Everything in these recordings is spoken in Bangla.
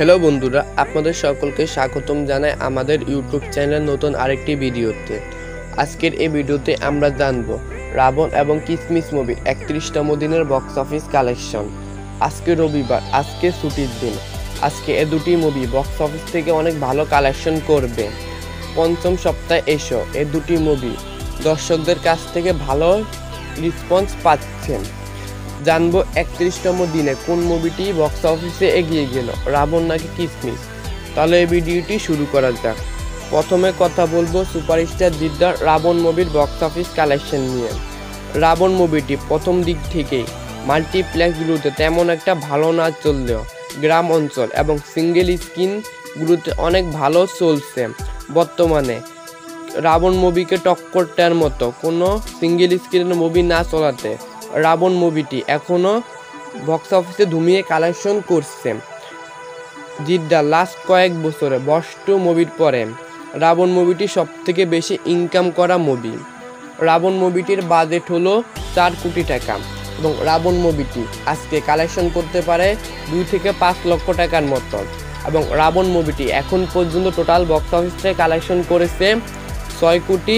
হ্যালো বন্ধুরা, আপনাদের সকলকে স্বাগতম জানাই আমাদের ইউটিউব চ্যানেলের নতুন আরেকটি ভিডিওতে। আজকের এই ভিডিওতে আমরা জানব রাবণ এবং কিসমিস মুভি একত্রিশতম দিনের বক্স অফিস কালেকশন আজকে রবিবার, আজকে ছুটির দিন। আজকে এ দুটি মুভি বক্স অফিস থেকে অনেক ভালো কালেকশন করবে। পঞ্চম সপ্তাহে এসো, এ দুটি মুভি দর্শকদের কাছ থেকে ভালো রেসপন্স পাচ্ছেন। জানব একত্রিশতম দিনে কোন মুভিটি বক্স অফিসে এগিয়ে গেল, রাবণ নাকি কিসমিস? তাহলে এই ভিডিওটি শুরু করা যাক। প্রথমে কথা বলব সুপারস্টার জিদ্দার রাবণ মুভির বক্স অফিস কালেকশন নিয়ে। রাবণ মুভিটি প্রথম দিক থেকেই মাল্টিপ্লেক্সগুলোতে তেমন একটা ভালো না চললেও গ্রাম অঞ্চল এবং সিঙ্গেল স্ক্রিনগুলোতে অনেক ভালো চলছে। বর্তমানে রাবণ মুভিকে টক্কর দেওয়ার মতো কোনো সিঙ্গেল স্ক্রিনের মুভি না চলাতে রাবণ মুভিটি এখনও বক্স অফিসে ধুমিয়ে কালেকশন করছে। জিদ্দা লাস্ট কয়েক বছরে বষ্টু মুভির পরে রাবণ মুভিটি সব থেকে বেশি ইনকাম করা মুভি রাবণ মুভিটির বাজেট হলো চার কোটি টাকা এবং রাবণ মুভিটি আজকে কালেকশন করতে পারে দুই থেকে পাঁচ লক্ষ টাকার মতো এবং রাবণ মুভিটি এখন পর্যন্ত টোটাল বক্স অফিস কালেকশন করেছে ছয় কোটি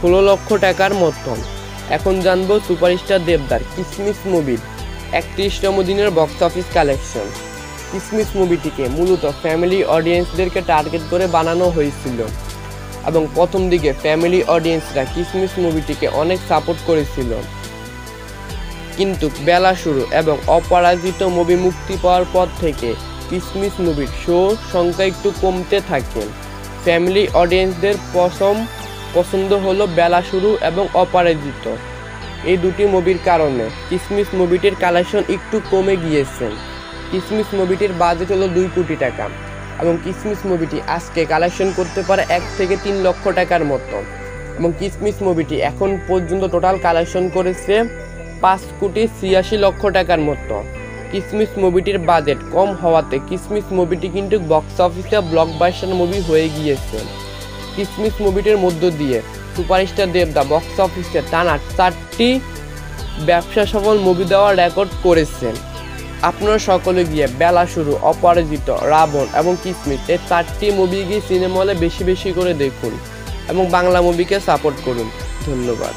ষোলো লক্ষ টাকার মতন এখন জানব সুপারস্টার দেবদার কিসমিস মুভির একত্রিশতম দিনের বক্স অফিস কালেকশন কিসমিস মুভিটিকে মূলত ফ্যামিলি অডিয়েন্সদেরকে টার্গেট করে বানানো হয়েছিল এবং প্রথম দিকে ফ্যামিলি অডিয়েন্সরা কিসমিস মুভিটিকে অনেক সাপোর্ট করেছিল। কিন্তু বেলা শুরু এবং অপরাজিত মুভি মুক্তি পাওয়ার পর থেকে কিসমিস মুভির শো সংখ্যা একটু কমতে থাকে। ফ্যামিলি অডিয়েন্সদের পছন্দ পছন্দ হলো বেলা শুরু এবং অপরাজিত। এই দুটি মুভির কারণে কিসমিস মুভিটির কালেকশন একটু কমে গিয়েছে। কিসমিস মুভিটির বাজেট হলো দুই কোটি টাকা এবং কিসমিস মুভিটি আজকে কালেকশন করতে পারে এক থেকে তিন লক্ষ টাকার মতো। এবং কিসমিস মুভিটি এখন পর্যন্ত টোটাল কালেকশন করেছে পাঁচ কোটি ছিয়াশি লক্ষ টাকার মতো। কিসমিস মুভিটির বাজেট কম হওয়াতে কিসমিস মুভিটি কিন্তু বক্স অফিসে ব্লকবাস্টার মুভি হয়ে গিয়েছে। কিসমিস মুভিটির মধ্য দিয়ে সুপারস্টার দেবদা বক্স অফিসে টানা চারটি ব্যবসা সফল মুভি দেওয়ার রেকর্ড করেছেন। আপনারা সকলে গিয়ে বেলা শুরু, অপরাজিত, রাবণ এবং কিসমিস এই চারটি মুভি গিয়ে সিনেমা হলে বেশি বেশি করে দেখুন এবং বাংলা মুভিকে সাপোর্ট করুন। ধন্যবাদ।